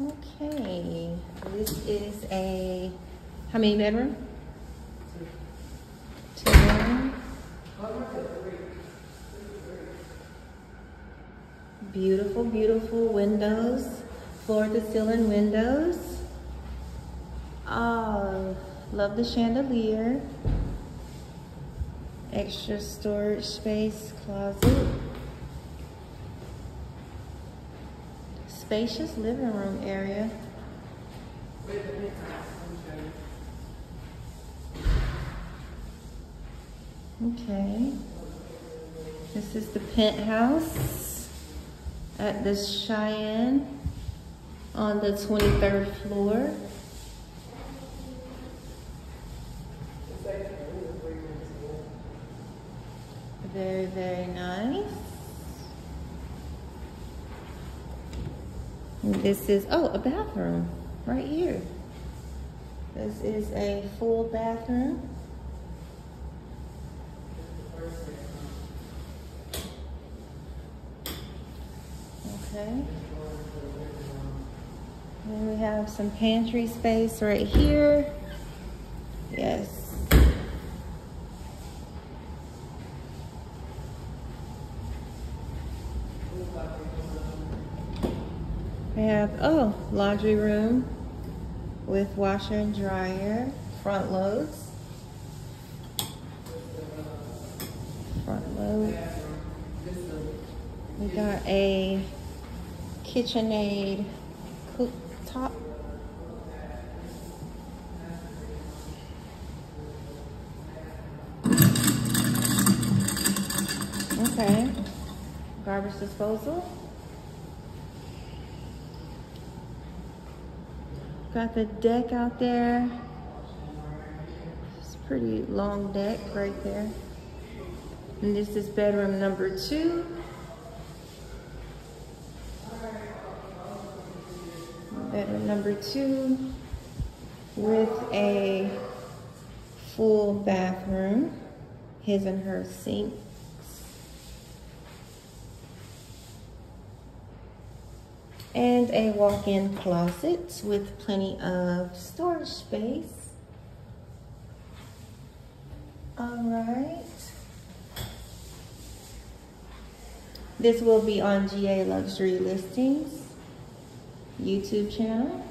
Okay, this is a, how many bedroom? Two bedroom. Beautiful, beautiful windows, floor to ceiling windows. Oh, love the chandelier. Extra storage space, closet. Spacious living room area. Okay. This is the penthouse at the Cyan on the 23rd floor. Very, very nice. This is, oh, a bathroom right here. This is a full bathroom. Okay. Then we have some pantry space right here. We have, oh, laundry room with washer and dryer, front loads. Front load. We got a KitchenAid cooktop. Okay. Garbage disposal. Got the deck out there. It's a pretty long deck right there. And this is bedroom number two. Bedroom number two with a full bathroom, his and her sink. And a walk-in closet with plenty of storage space. All right. This will be on GA Luxury Listings YouTube channel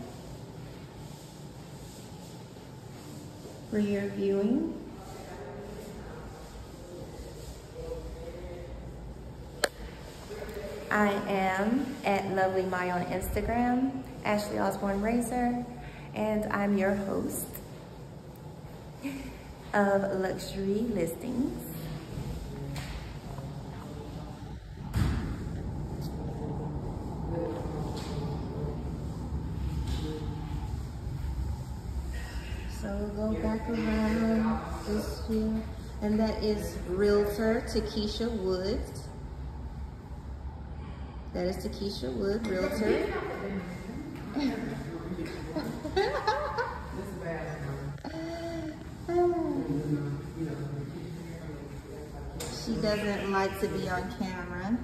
for your viewing. I am at Lovely My on Instagram, Ashley Osborne Raysor, and I'm your host of Luxury Listings. So we'll go back around this here, and that is Realtor Takesha Woods. That is Takesha Wood, Realtor. she doesn't like to be on camera.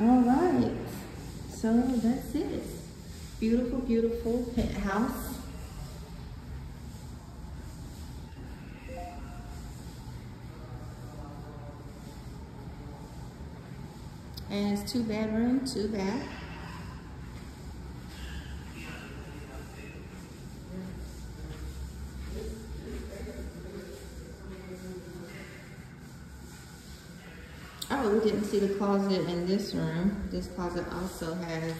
All right, so that's it. Beautiful, beautiful penthouse. And it's two bedroom, two bath. We didn't see the closet in this room. This closet also has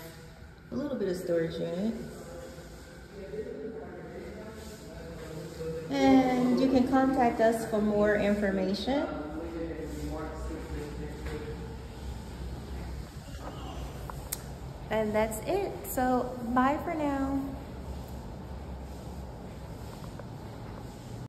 a little bit of storage unit. And you can contact us for more information. And that's it. So bye for now.